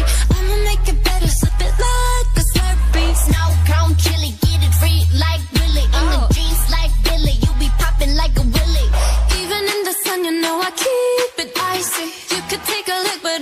I'ma make it better, slip it like slurpee. Snow cone, get it like Billy. In the oh. like Billy, you be popping like a. Even in the sun, you know I keep it icy. You could take a look. but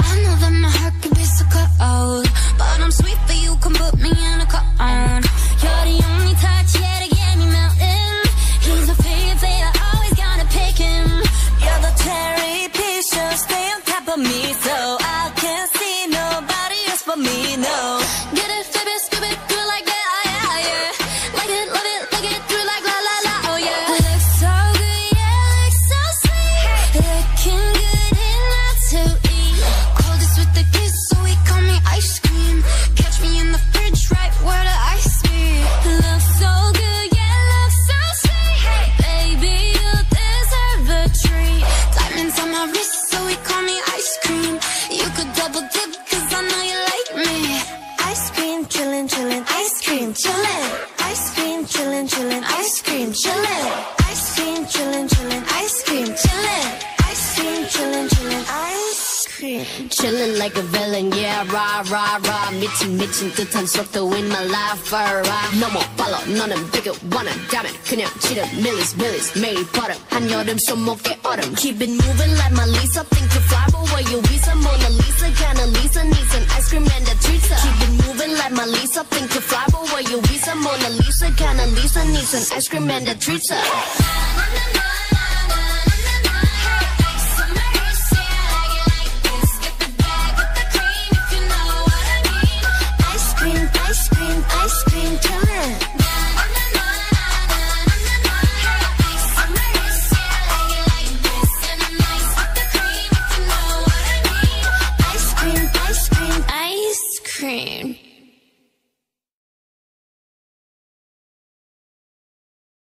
cream, chillin', chillin', ice cream, chillin', ice cream, chillin', chillin', ice cream, chillin', ice cream, chillin', chillin', ice cream. Chillin' like a villain, yeah, rah, rah, rah. 미친, 미친 듯한 속도 in my LaFerra'. No more follow, 너는 되게 원한 다면 그냥 지름, millies, millies, 매일 버릇. 한여름, 손목에 Autumn. Keep it moving like my Lisa, think to fly, but where you be some Mona Lisa, kinda Lisa, needs some ice cream and a treat, Keep it moving like my Lisa, think to cheese and ice cream and a treat.